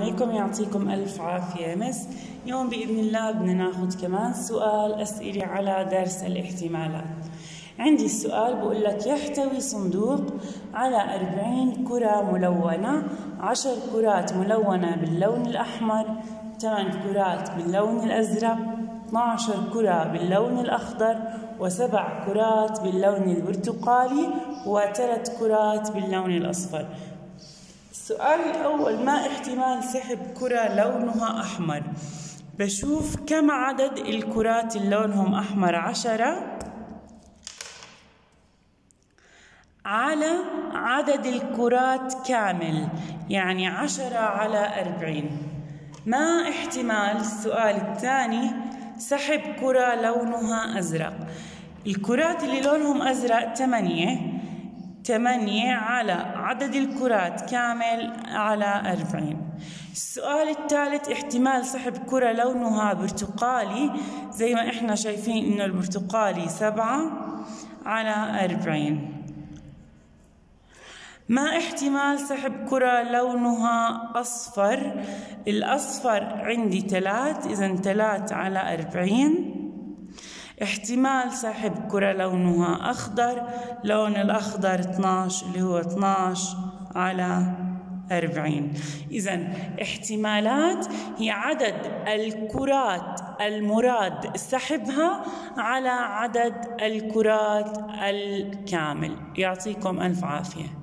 عليكم يعطيكم ألف عافية. مس اليوم بإذن الله بدنا ناخذ كمان سؤال أسئلة على درس الاحتمالات. عندي السؤال بقول لك يحتوي صندوق على أربعين كرة ملونة عشر كرات ملونة باللون الأحمر ثمان كرات باللون الأزرق 12 كرة باللون الأخضر وسبع كرات باللون البرتقالي وثلاث كرات باللون الأصفر. السؤال الأول ما احتمال سحب كرة لونها أحمر؟ بشوف كم عدد الكرات اللي لونهم أحمر؟ عشرة. على عدد الكرات كامل يعني عشرة على أربعين. ما احتمال؟ السؤال الثاني سحب كرة لونها أزرق. الكرات اللي لونهم أزرق ثمانية. ثمانية على عدد الكرات كامل على أربعين. السؤال الثالث احتمال سحب كرة لونها برتقالي. زي ما إحنا شايفين إنه البرتقالي سبعة على أربعين. ما احتمال سحب كرة لونها أصفر؟ الأصفر عندي ثلاث إذا ثلاث على أربعين. احتمال سحب كرة لونها أخضر لون الأخضر 12 اللي هو 12 على 40 إذا احتمالات هي عدد الكرات المراد سحبها على عدد الكرات الكامل. يعطيكم ألف عافية.